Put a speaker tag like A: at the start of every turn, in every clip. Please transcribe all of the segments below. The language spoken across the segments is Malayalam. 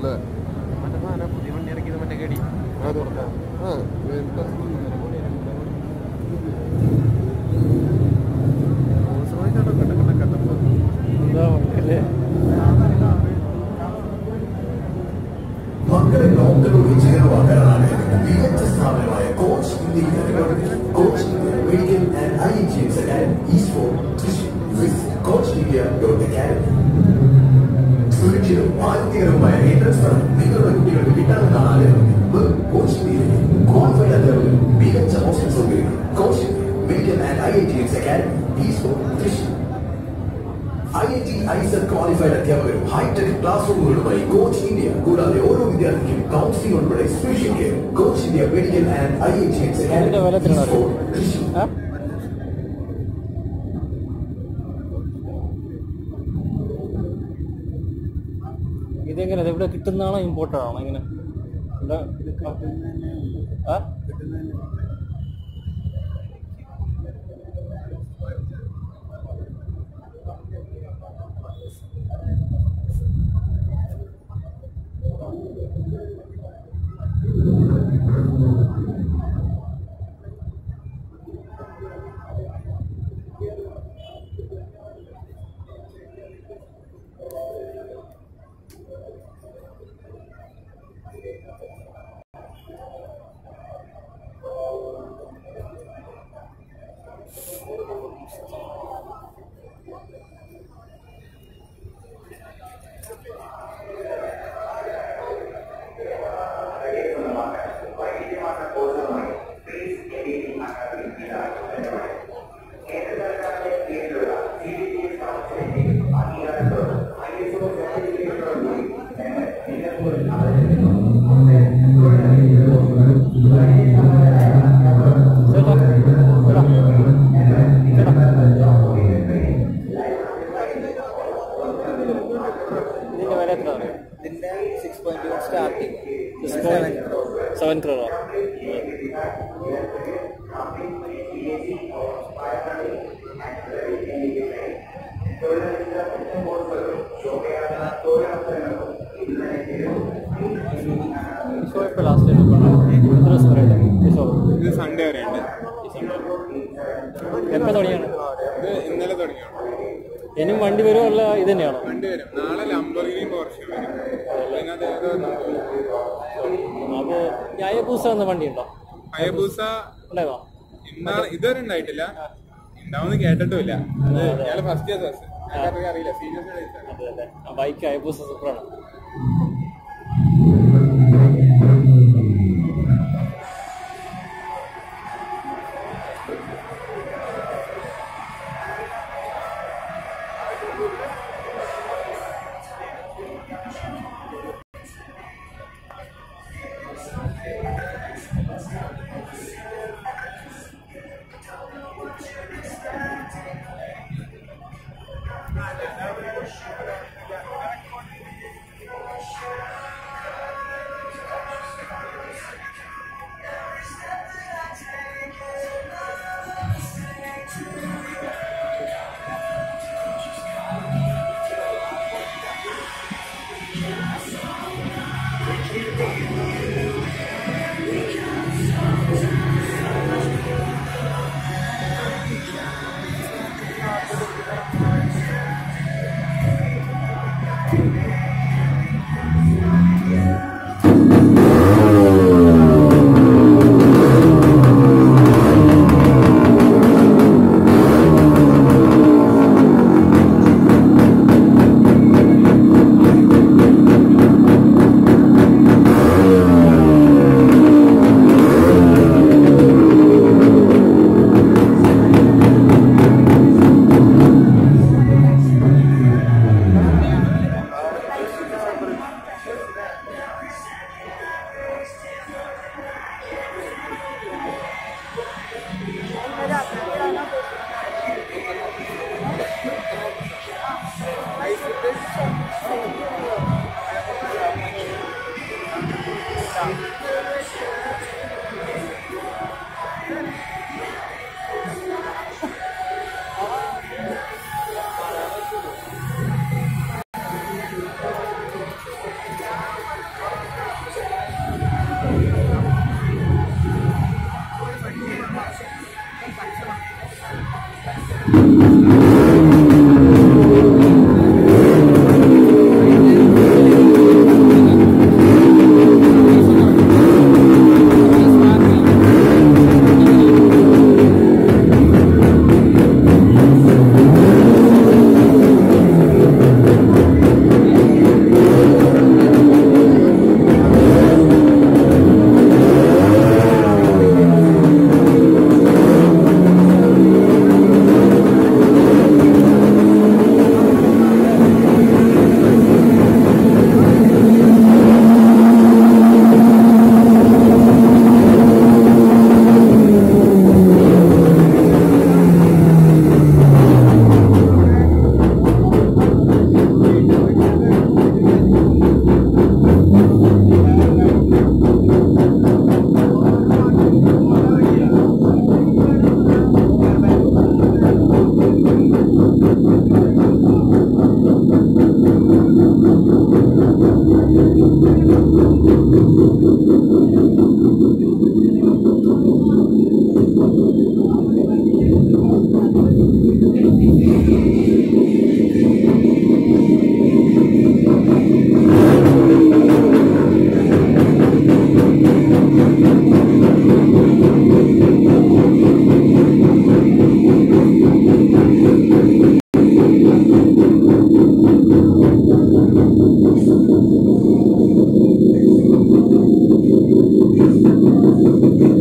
A: അല്ലേ
B: മറ്റേ
C: ഐ ടി ഐസർ ക്വാളിഫൈഡ് അധ്യാപകരും ഹൈടെക് ക്ലാസ് റൂമുകളുമായി കോച്ച് ഇന്ത്യ കൂടാതെ ഓരോ വിദ്യാർത്ഥിക്കും കൗൺസിലിംഗ് ഉൾപ്പെടെ special care coach India
D: medical and I H X? ഇതെങ്ങനെ എവിടെ കിട്ടുന്നതാണോ ഇമ്പോർട്ടന്റ് ആണോ ഇങ്ങനെ
B: ഇത് സൺഡേ വരെ ഉണ്ട്.
D: എപ്പോൾ തുടങ്ങിയാണ്?
B: ഇത് ഇന്നലെ തുടങ്ങിയാണ്.
D: ഇനിയും വണ്ടി വരുമോ അല്ല ഇത് തന്നെയാണോ?
B: വണ്ടി വരും. നാളെ ലംബോർഗിനി പോർഷൻ വരും.
D: അപ്പോൾ ന്യായപൂസ എന്ന വണ്ടി ഉണ്ടോ?
B: അയബൂസ ഇന്നാണ് ഇതുവരെ ഉണ്ടായിട്ടില്ല. ഉണ്ടാവുന്ന കേട്ടിട്ടില്ല അത് ഫസ്റ്റ് ഇയർ അറിയില്ല. സീരിയസ്
D: ബൈക്ക് അയബൂസ സൂപ്പറാണ് Thank you.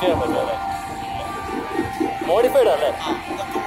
D: Modified or not? Modified or not?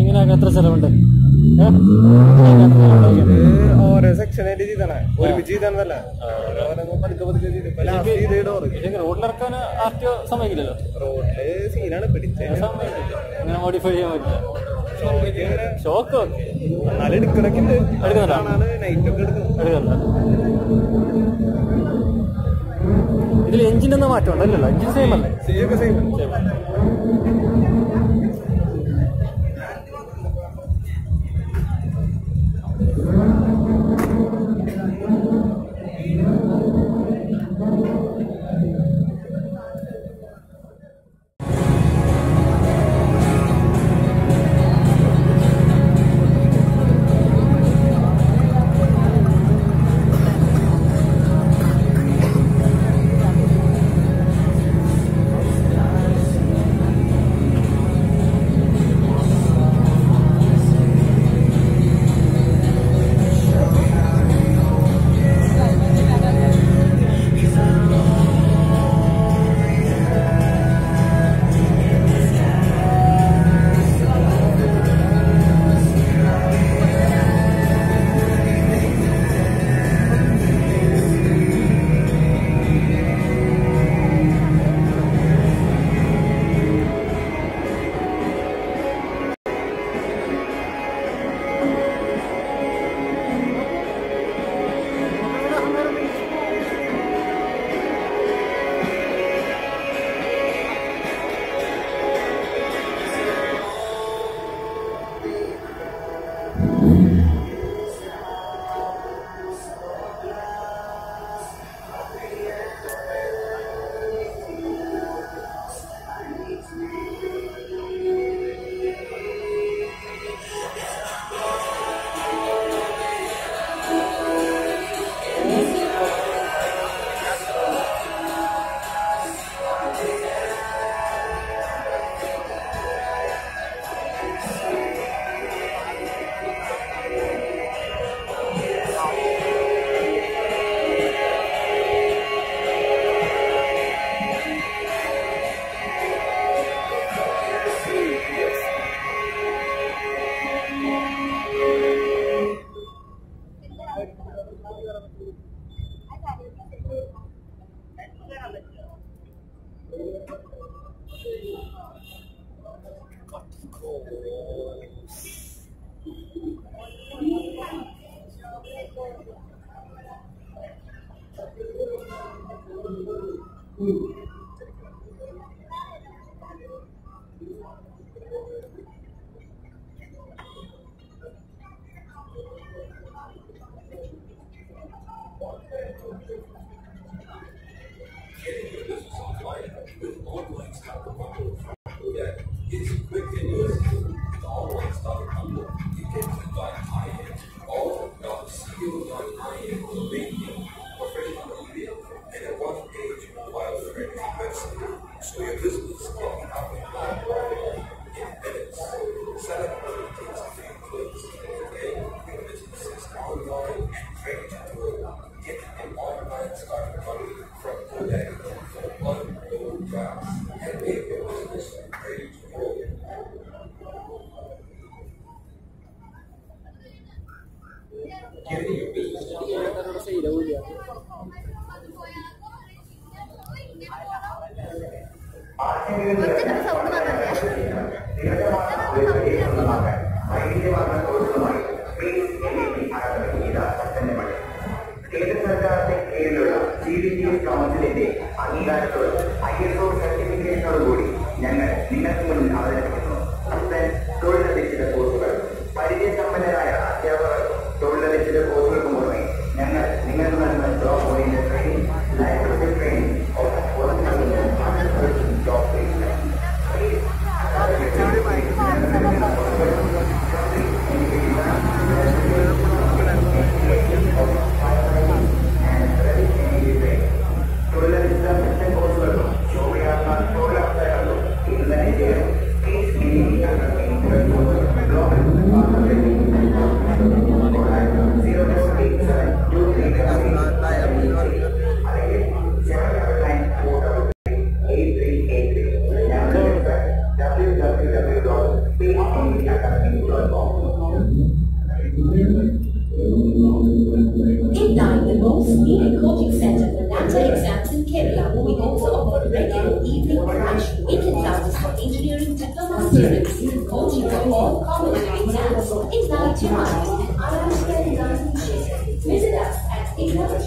D: ഇങ്ങനെ എത്ര ചെലവുണ്ട്?
A: ഓരോ സെക്ഷനായിട്ട് ചെയ്തണേ ഒരുമിച്ച് ചെയ്തണതല്ല
D: റോഡിലിറക്കാൻ ആർട്ടിയോ സമ്മതിക്കില്ലല്ലോ
A: റോഡിൽ സീനാണ് പിടിച്ചത്
D: ഇങ്ങനെ മോഡിഫൈ ചെയ്യാൻ പറ്റില്ല. ഷോക്ക്
A: എന്നാലും
D: എടുക്കുന്നുണ്ടോ? ഇതിൽ എഞ്ചിൻ ഒന്നും മാറ്റം ഉണ്ടല്ലോ എഞ്ചിൻ സെയിം അല്ലേ?
E: Same same same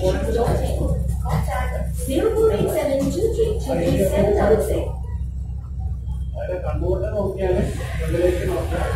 E: ignite.in. Contact 0487 2323
A: കണ്ടുകൊണ്ട് നോക്കിയാൽ മുകളിലേക്ക് നോക്കിയാൽ